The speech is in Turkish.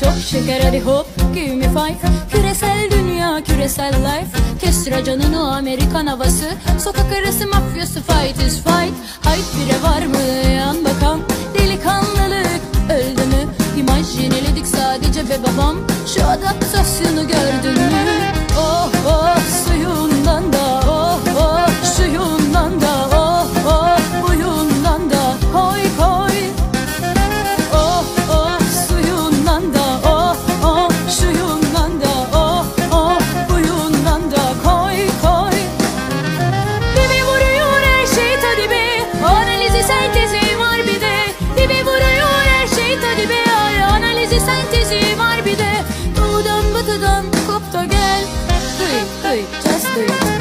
Çok şeker hadi hop give me five Küresel dünya küresel life. Kestir canını Amerikan havası. Sokak arası mafyası fight is fight. Hayt bire var mı? Yan bakan Delikanlılık öldü mü? İmaj yeniledik sadece be babam. Şu adaptasyonu gördün mü müziği var bir de. Doğudan batıdan kop da gel. Duy duy just duy